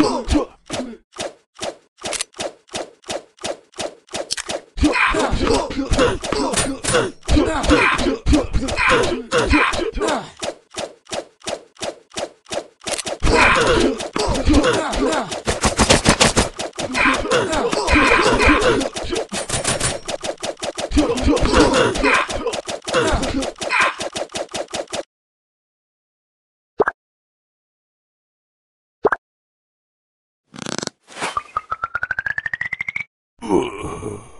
two, two. 不？